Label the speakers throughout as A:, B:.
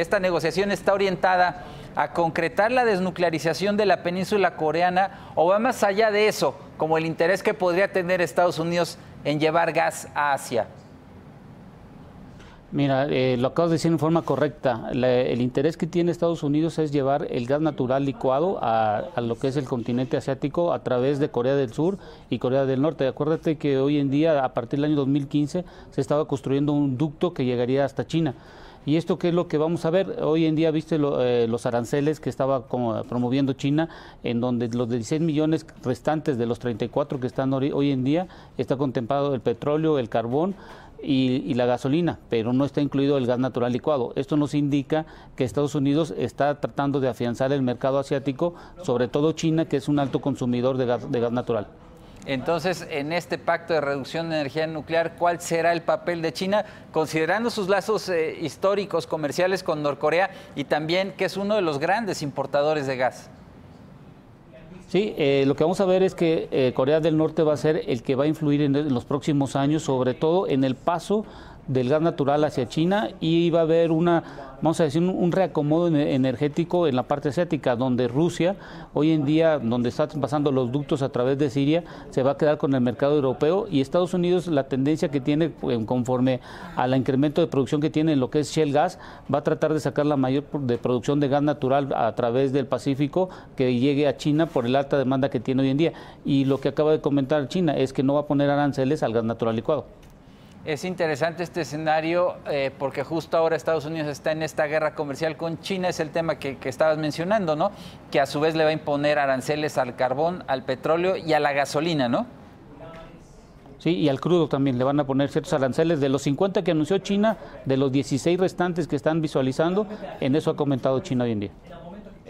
A: esta negociación está orientada a concretar la desnuclearización de la península coreana o va más allá de eso, como el interés que podría tener Estados Unidos en llevar gas a Asia?
B: Mira, eh, lo acabas de decir en forma correcta. el interés que tiene Estados Unidos es llevar el gas natural licuado a, lo que es el continente asiático a través de Corea del Sur y Corea del Norte. Acuérdate que hoy en día, a partir del año 2015, se estaba construyendo un ducto que llegaría hasta China. ¿Y esto qué es lo que vamos a ver? Hoy en día, viste eh, los aranceles que estaba como promoviendo China, en donde los 16 millones restantes de los 34 que están hoy en día, está contemplado el petróleo, el carbón, y, la gasolina, pero no está incluido el gas natural licuado. Esto nos indica que Estados Unidos está tratando de afianzar el mercado asiático, sobre todo China, que es un alto consumidor de gas, de gas natural.
A: Entonces, en este pacto de reducción de energía nuclear, ¿cuál será el papel de China, considerando sus lazos eh, históricos, comerciales con Norcorea y también que es uno de los grandes importadores de gas?
B: Sí, eh, lo que vamos a ver es que eh, Corea del Norte va a ser el que va a influir en, los próximos años, sobre todo en el paso del gas natural hacia China y va a haber una, vamos a decir, un, reacomodo energético en la parte asiática, donde Rusia, hoy en día, donde están pasando los ductos a través de Siria, se va a quedar con el mercado europeo y Estados Unidos, la tendencia que tiene pues, conforme al incremento de producción que tiene en lo que es Shell Gas, va a tratar de sacar la mayor de producción de gas natural a través del Pacífico que llegue a China por el alta demanda que tiene hoy en día. Y lo que acaba de comentar China es que no va a poner aranceles al gas natural licuado.
A: Es interesante este escenario eh, porque justo ahora Estados Unidos está en esta guerra comercial con China, es el tema que, estabas mencionando, ¿no? Que a su vez le va a imponer aranceles al carbón, al petróleo y a la gasolina, ¿no?
B: Sí, y al crudo también le van a poner ciertos aranceles. De los 50 que anunció China, de los 16 restantes que están visualizando, en eso ha comentado China hoy en día.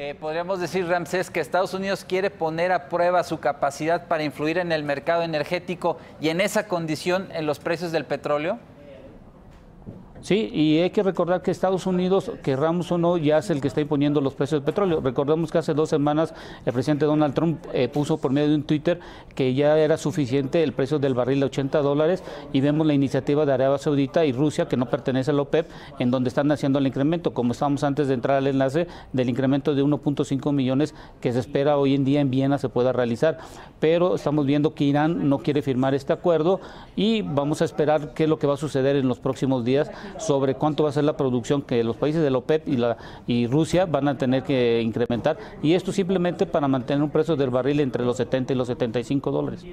A: Eh, podríamos decir, Ramsés, que Estados Unidos quiere poner a prueba su capacidad para influir en el mercado energético y en esa condición en los precios del petróleo.
B: Sí, y hay que recordar que Estados Unidos, querramos o no, ya es el que está imponiendo los precios del petróleo. Recordemos que hace dos semanas el presidente Donald Trump eh, puso por medio de un Twitter que ya era suficiente el precio del barril de 80 dólares y vemos la iniciativa de Arabia Saudita y Rusia, que no pertenece a la OPEP, en donde están haciendo el incremento, como estábamos antes de entrar al enlace, del incremento de 1.5 millones que se espera hoy en día en Viena se pueda realizar. Pero estamos viendo que Irán no quiere firmar este acuerdo y vamos a esperar qué es lo que va a suceder en los próximos días sobre cuánto va a ser la producción que los países de la OPEP y, la, y Rusia van a tener que incrementar. Y esto simplemente para mantener un precio del barril entre los 70 y los 75 dólares.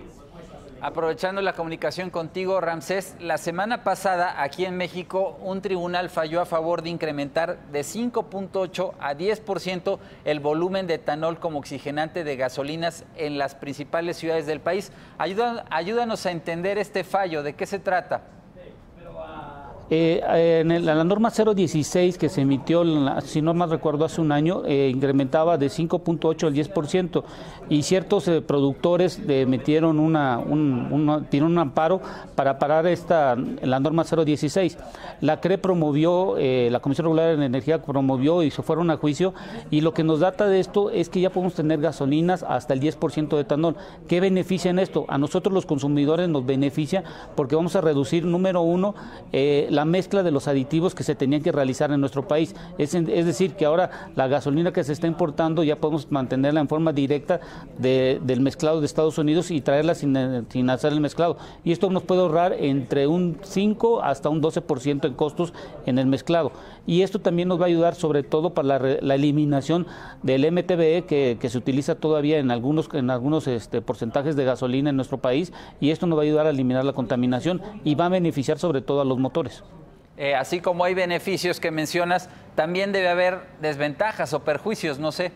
A: Aprovechando la comunicación contigo, Ramsés, la semana pasada aquí en México un tribunal falló a favor de incrementar de 5.8 a 10% el volumen de etanol como oxigenante de gasolinas en las principales ciudades del país. ayúdanos a entender este fallo, ¿de qué se trata?
B: Eh, en la norma 016 que se emitió, si no más recuerdo, hace un año, eh, incrementaba de 5.8 al 10% y ciertos eh, productores emitieron una, un, un amparo para parar esta, la norma 016. La CRE promovió, la Comisión Regular de Energía promovió y se fueron a juicio y lo que nos data de esto es que ya podemos tener gasolinas hasta el 10% de etanol. ¿Qué beneficia en esto? A nosotros los consumidores nos beneficia porque vamos a reducir, número uno, eh, la mezcla de los aditivos que se tenían que realizar en nuestro país. Es, decir, que ahora la gasolina que se está importando ya podemos mantenerla en forma directa del mezclado de Estados Unidos y traerla sin, hacer el mezclado. Y esto nos puede ahorrar entre un 5 hasta un 12% en costos en el mezclado. Y esto también nos va a ayudar sobre todo para la, eliminación del MTBE que, se utiliza todavía en algunos, en algunos este, porcentajes de gasolina en nuestro país y esto nos va a ayudar a eliminar la contaminación y va a beneficiar sobre todo a los motores.
A: Eh, así como hay beneficios que mencionas, también debe haber desventajas o perjuicios, no sé.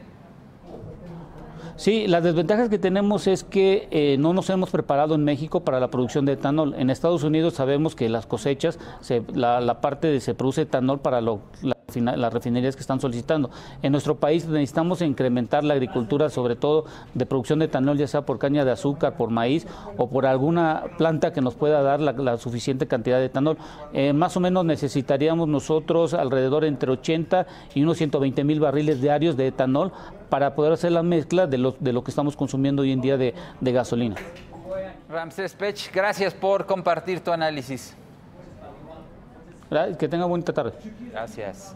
B: Sí, las desventajas que tenemos es que eh, no nos hemos preparado en México para la producción de etanol. En Estados Unidos sabemos que las cosechas, la, parte de se produce etanol para lo, las refinerías que están solicitando. En nuestro país necesitamos incrementar la agricultura, sobre todo de producción de etanol, ya sea por caña de azúcar, por maíz o por alguna planta que nos pueda dar la, suficiente cantidad de etanol. Eh, más o menos necesitaríamos nosotros alrededor entre 80 y unos 120 mil barriles diarios de etanol para poder hacer la mezcla de lo, de lo que estamos consumiendo hoy en día de, de gasolina.
A: Ramsés Pech, gracias por compartir tu análisis.
B: Que tenga buena tarde.
A: Gracias.